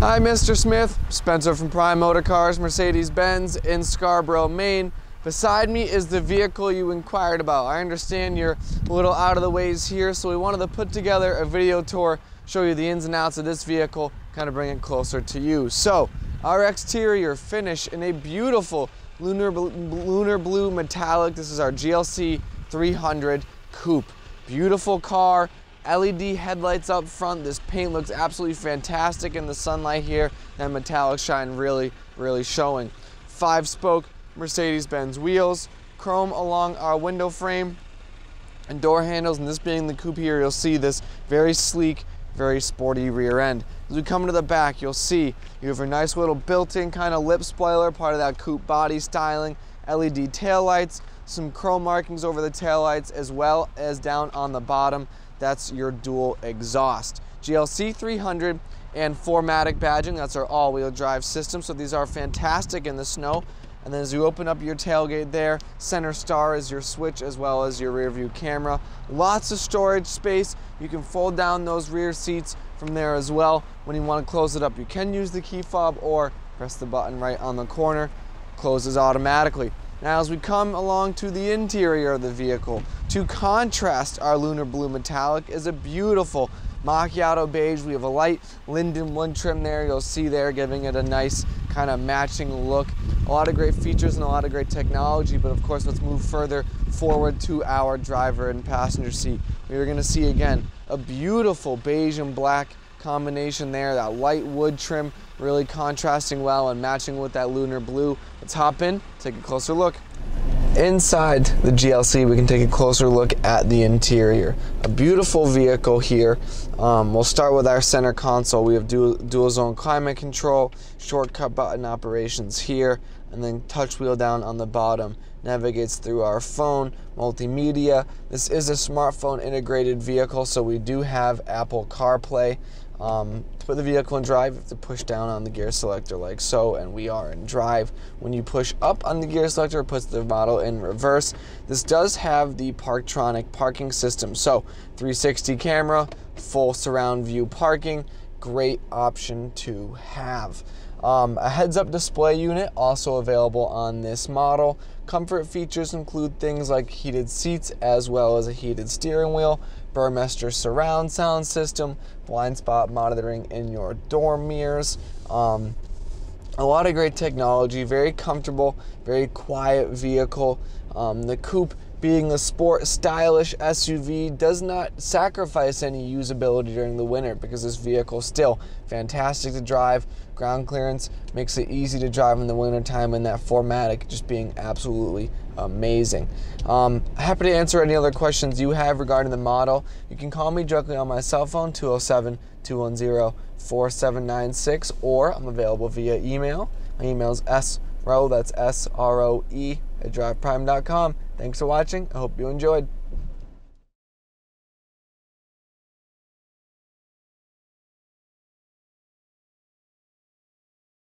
Hi, Mr. Smith. Spencer from Prime Motor Cars, Mercedes-Benz in Scarborough, Maine. Beside me is the vehicle you inquired about. I understand you're a little out of the ways here, so we wanted to put together a video tour, show you the ins and outs of this vehicle, kind of bring it closer to you. So, our exterior finish in a beautiful lunar, lunar blue metallic. This is our GLC 300 Coupe. Beautiful car, LED headlights up front. This paint looks absolutely fantastic in the sunlight here. That metallic shine really, really showing. Five spoke Mercedes-Benz wheels, chrome along our window frame and door handles. And this being the coupe here, you'll see this very sleek, very sporty rear end. As we come to the back, you'll see you have a nice little built-in kind of lip spoiler, part of that coupe body styling, LED taillights, some chrome markings over the taillights as well as down on the bottom. That's your dual exhaust. GLC 300 and 4MATIC badging, that's our all-wheel drive system. So these are fantastic in the snow. And then as you open up your tailgate there, center star is your switch as well as your rear view camera. Lots of storage space. You can fold down those rear seats from there as well. When you want to close it up, you can use the key fob or press the button right on the corner. Closes automatically. Now as we come along to the interior of the vehicle, to contrast our lunar blue metallic is a beautiful macchiato beige. We have a light linden wood trim there. You'll see there giving it a nice kind of matching look. A lot of great features and a lot of great technology, but of course, let's move further forward to our driver and passenger seat. We are gonna see again, a beautiful beige and black combination there, that light wood trim really contrasting well and matching with that lunar blue. Let's hop in, take a closer look. Inside the GLC, we can take a closer look at the interior. A beautiful vehicle here. Um, we'll start with our center console. We have dual, dual zone climate control, shortcut button operations here, and then touch wheel down on the bottom. Navigates through our phone, multimedia. This is a smartphone integrated vehicle, so we do have Apple CarPlay. Um, to put the vehicle in drive, you have to push down on the gear selector like so, and we are in drive. When you push up on the gear selector, it puts the model in reverse. This does have the Parktronic parking system, so 360 camera, full surround view parking, great option to have. Um, a heads-up display unit also available on this model. Comfort features include things like heated seats as well as a heated steering wheel, Burmester surround sound system, blind spot monitoring in your door mirrors. Um, a lot of great technology, very comfortable, very quiet vehicle. Um, the coupe being a sport stylish SUV does not sacrifice any usability during the winter because this vehicle is still fantastic to drive. Ground clearance makes it easy to drive in the wintertime and that 4MATIC just being absolutely amazing. Um, happy to answer any other questions you have regarding the model. You can call me directly on my cell phone 207 210 4796 or I'm available via email. My email is sroe, that's S R O E, at driveprime.com. Thanks for watching. I hope you enjoyed.